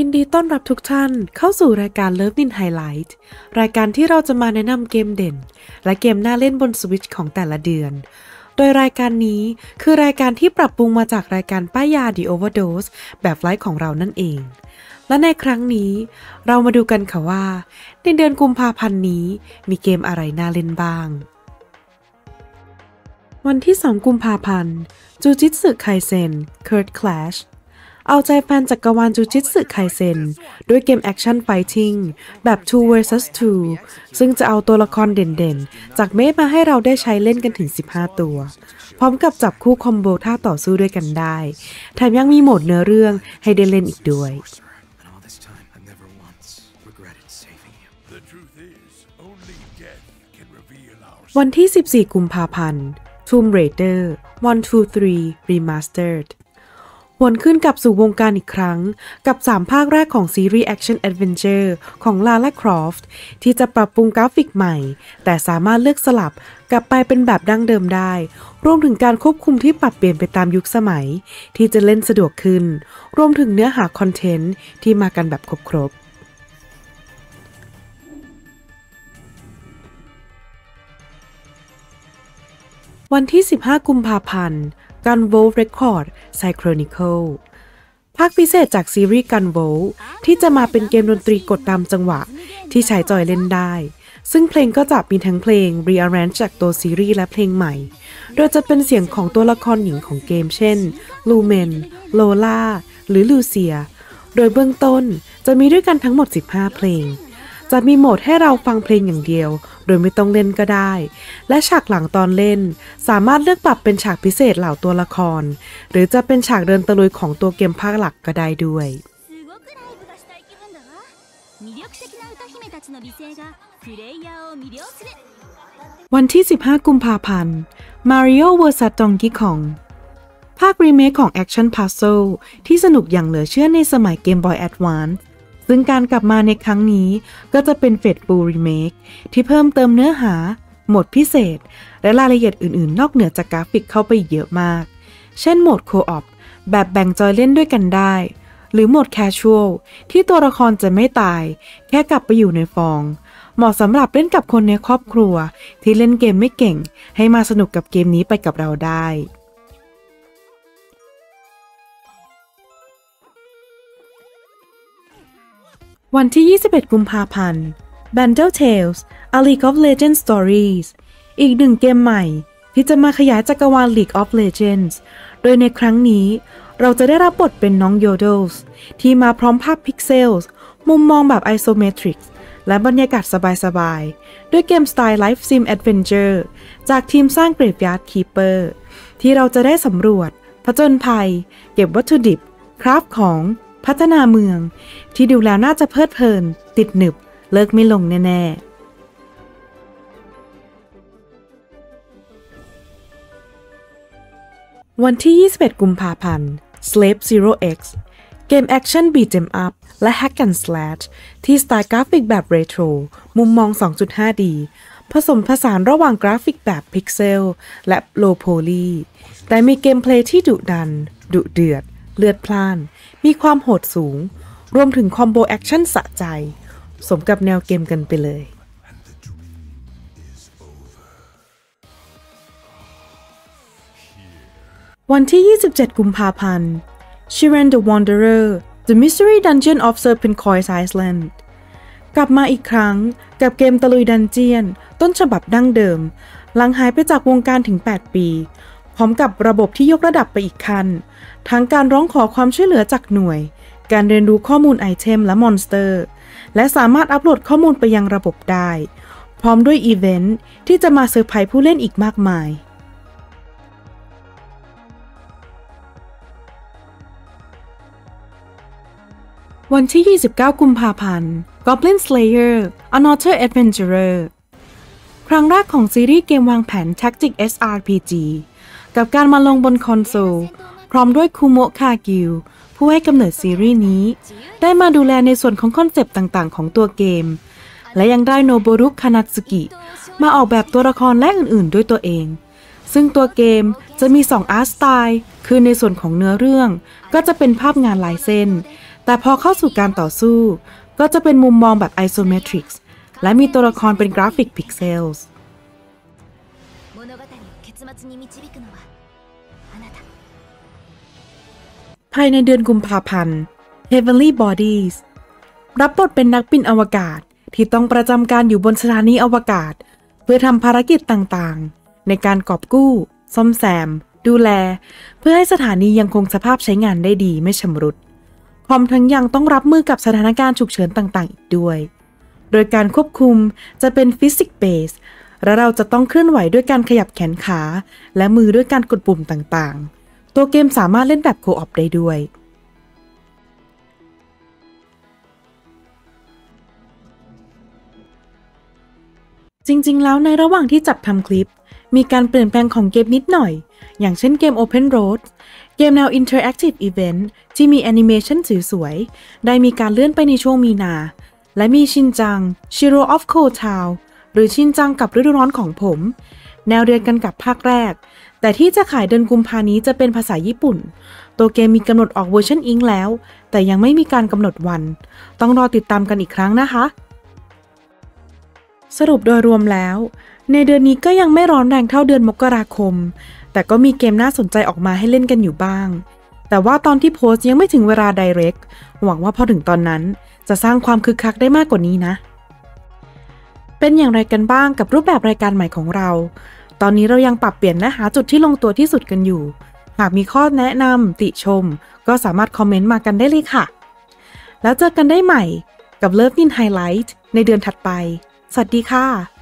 ยินดีต้อนรับทุกท่านเข้าสู่รายการ Love in Highlight รายการที่เราจะมาแนะนำเกมเด่น และเกมน่าเล่นบนสวิตช์ของแต่ละเดือน โดยรายการนี้คือรายการที่ปรับปรุงมาจากรายการป้ายยา The Overdose แบบไลฟ์ของเรานั่นเอง และในครั้งนี้ เรามาดูกันค่ะว่า ในเดือนกุมภาพันธ์นี้ มีเกมอะไรน่าเล่นบ้าง วันที่ 2 กุมภาพันธ์Jujutsu Kaisen Cursed Clash เอาใจแฟนจักรวาล Jujutsu Kaisen ด้วยเกม action fighting แบบ 2 vs 2 ซึ่งจะเอาตัวละครเด่นๆ จากเมะมาให้เราได้ใช้เล่นกันถึง 15 ตัว พร้อมกับจับคู่ combo ท่าต่อสู้ด้วยกันได้ แถมยังมีโหมดเนื้อเรื่องให้ได้เล่นอีกด้วย วันที่ 14 กุมภาพันธ์ Tomb Raider 123 Remastered หวนขึ้นกลับสู่วงการอีกครั้ง กับ 3 ภาคแรกของซีรีส์ Action Adventure ของ Lara Croft ที่จะปรับปรุงกราฟิกใหม่ แต่สามารถเลือกสลับกลับไปเป็นแบบดั้งเดิมได้ รวมถึงการควบคุมที่ปรับเปลี่ยนไปตามยุคสมัย ที่จะเล่นสะดวกขึ้น รวมถึงเนื้อหาคอนเทนต์ที่มากันแบบครบๆวันที่ 15 กุมภาพันธ์ Gun Wolf Record Cychronicle ภาคพิเศษจากซีรีส์ Gun Wolf ที่จะมาเป็นเกมดนตรีกดตามจังหวะ ที่ใช้จอยเล่นได้ ซึ่งเพลงก็จะมีทั้งเพลง rearrange จากตัวซีรีส์และเพลงใหม่ โดยจะเป็นเสียงของตัวละครหญิงของเกมเช่น ลูเมน โลล่า หรือลูเซีย โดยเบื้องต้นจะมีด้วยกันทั้งหมด 15 เพลง จะมีโหมดให้เราฟังเพลงอย่างเดียว โดยไม่ต้องเล่นก็ได้ และฉากหลังตอนเล่น สามารถเลือกปรับเป็นฉากพิเศษเหล่าตัวละคร หรือจะเป็นฉากเดินตะลุยของตัวเกมภาคหลักก็ได้ด้วยวันที่ 15 กุมภาพันธ์ Mario vs Donkey Kong ภาครีเมคของ Action Puzzle ที่สนุกอย่างเหลือเชื่อในสมัยเกมบ Boy Advance ซึ่งการกลับมาในครั้งนี้ก็จะเป็น full remake ที่เพิ่มเติมเนื้อหาโหมดพิเศษ และรายละเอียดอื่นๆ นอกเหนือจากกราฟิกเข้าไปเยอะมาก เช่นโหมด co-op แบบแบ่งจอยเล่นด้วยกันได้ หรือโหมด casual ที่ตัวละครจะไม่ตาย แค่กลับไปอยู่ในฟอง เหมาะสำหรับเล่นกับคนในครอบครัว ที่เล่นเกมไม่เก่ง ให้มาสนุกกับเกมนี้ไปกับเราได้ วันที่ 21 กุมภาพันธ์ Bundle Tales A League of Legends Stories อีกหนึ่งเกมใหม่ที่จะมาขยายจักรวาล League of Legends โดยในครั้งนี้เราจะได้รับบทเป็นน้องโยโดสที่มาพร้อมภาพพิกเซลส์มุมมองแบบ Isometric และบรรยากาศสบายๆ ด้วยเกมสไตล์ Life Sim Adventure จากทีมสร้าง Graveyard Keeper ที่เราจะได้สำรวจ ผจญภัย เก็บวัตถุดิบ craft ของ พัฒนาเมืองที่ดูแล้วน่าจะเพลิดเพลิน ติดหนึบ เลิกไม่ลงแน่ ๆวันที่ 21 กุมภาพันธ์ Slave Zero X เกม action Beat 'em up และ Hack and Slash ที่สไตล์กราฟิกแบบเรโทรมุมมอง 2.5D ผสมผสานระหว่างกราฟิกแบบพิกเซลและ Low Poly แต่มี gameplay ที่ดุดัน ดุเดือด เลือดพล่าน มีความโหดสูง รวมถึง combo action สะใจ สมกับแนวเกมกันไปเลย วันที่ 27 กุมภาพันธ์ Shiren the Wanderer The Mystery Dungeon of Serpentcoil Island กลับมาอีกครั้งกับเกมตะลุย dungeon ต้นฉบับดั้งเดิม หลังหายไปจากวงการถึง 8 ปี พร้อมกับระบบที่ยกระดับไปอีกขั้นทั้งการร้องขอความช่วยเหลือจากหน่วย การเรียนรู้ข้อมูลไอเทมและมอนสเตอร์ และสามารถอัปโหลดข้อมูลไปยังระบบได้ พร้อมด้วยอีเวนต์ที่จะมาเซอร์ไพรส์ผู้เล่นอีกมากมายวันที่ 29 กุมภาพันธ์ Goblin Slayer Another Adventurer ครั้งแรกของซีรีส์เกมวางแผน Tactic SRPG กับการมาลงบนคอนโซล พร้อมด้วยคุโมะคากิว ผู้ให้กำเนิดซีรีส์นี้ ได้มาดูแลในส่วนของคอนเซปต์ต่างๆ ของตัวเกม และยังได้โนโบรุคันนาสึกิ มาออกแบบตัวละครและอื่นๆ ด้วยตัวเอง ซึ่งตัวเกมจะมี 2 art style คือในส่วนของเนื้อเรื่อง ก็จะเป็นภาพงานลายเส้น แต่พอเข้าสู่การต่อสู้ ก็จะเป็นมุมมองแบบ isometric และมีตัวละครเป็นกราฟิก pixels 末に導くのはあなた ภายในเดือนกุมภาพันธ์ Heavenly Bodies รับบทเป็นนักบินอวกาศที่ต้องประจำการอยู่บนสถานีอวกาศ เพื่อทำภารกิจต่างๆ ในการกอบกู้ ซ่อมแซม ดูแล เพื่อให้สถานียังคงสภาพใช้งานได้ดีไม่ชำรุด พร้อมทั้งยังต้องรับมือกับสถานการณ์ฉุกเฉินต่างๆ อีกด้วย โดยการควบคุมจะเป็นฟิสิกส์เบส และเราจะต้องเคลื่อนไหวด้วยการขยับแขนขา และมือด้วยการกดปุ่มต่างๆ ตัวเกมสามารถเล่นแบบ co-op ได้ด้วย จริงๆ แล้วในระหว่างที่จัดทำคลิป มีการเปลี่ยนแปลงของเกมนิดหน่อย อย่างเช่นเกม Open Roads เกมแนว Interactive Event ที่มีแอนิเมชันสวยๆ ได้มีการเลื่อนไปในช่วงมีนา และมีชินจัง Shiro of Coal Town หรือชินจังกับฤดูร้อนของผม แนวเดียวกันกับภาคแรก แต่ที่จะขายเดือนกุมภานี้จะเป็นภาษาญี่ปุ่น ตัวเกมมีกำหนดออกเวอร์ชัน Eng แล้ว แต่ยังไม่มีการกำหนดวัน ต้องรอติดตามกันอีกครั้งนะคะ สรุปโดยรวมแล้ว ในเดือนนี้ก็ยังไม่ร้อนแรงเท่าเดือนมกราคม แต่ก็มีเกมน่าสนใจออกมาให้เล่นกันอยู่บ้าง แต่ว่าตอนที่โพสต์ยังไม่ถึงเวลา Direct หวังว่าพอถึงตอนนั้นจะสร้างความคึกคักได้มากกว่านี้นะ เป็นอย่างไรกันบ้างกับรูปแบบรายการใหม่ของเรา ตอนนี้เรายังปรับเปลี่ยนและหาจุดที่ลงตัวที่สุดกันอยู่ หากมีข้อแนะนำติชม ก็สามารถคอมเมนต์มากันได้เลยค่ะ แล้วเจอกันได้ใหม่กับ Love in Highlight ในเดือนถัดไป สวัสดีค่ะ